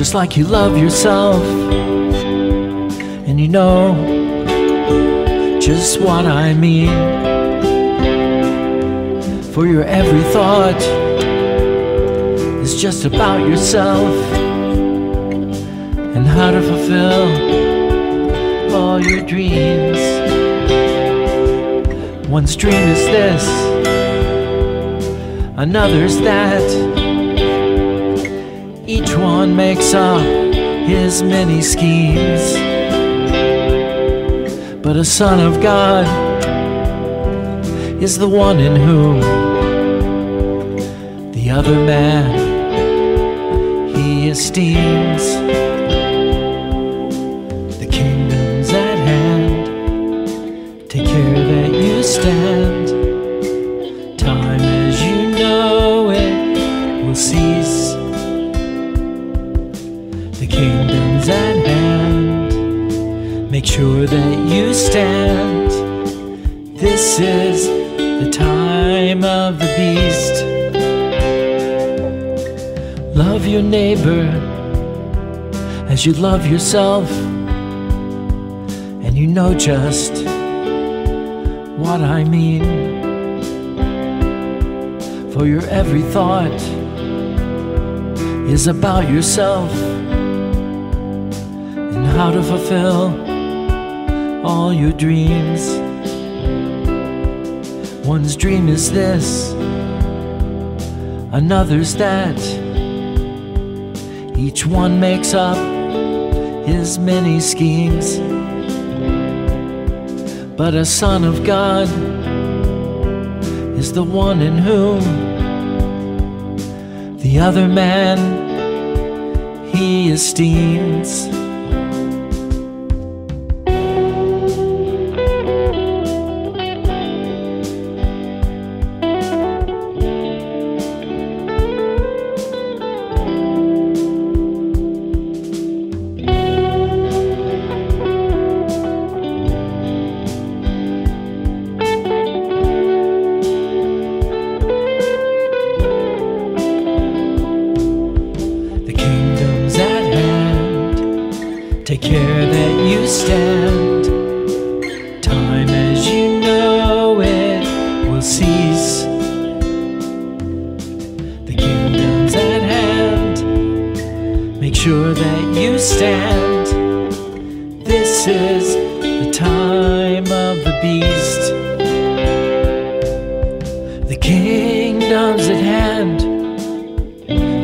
just like you love yourself. And you know just what I mean. For your every thought is just about yourself and how to fulfill all your dreams. One's dream is this, another's that. One makes up his many schemes. But a son of God is the one in whom the other man he esteems. Kingdom's at hand. Make sure that you stand. This is the time of the beast. Love your neighbor as you love yourself, and you know just what I mean. For your every thought is about yourself how to fulfill all your dreams. One's dream is this, another's that. Each one makes up his many schemes. But a son of God is the one in whom the other man he esteems. Care that you stand. Time as you know it will cease. The kingdom's at hand. Make sure that you stand. This is the time of the beast. The kingdom's at hand.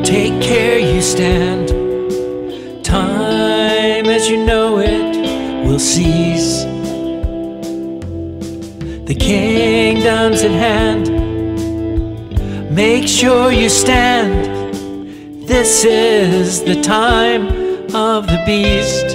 Take care you stand. You know it will cease. The kingdom's at hand. Make sure you stand. This is the time of the beast.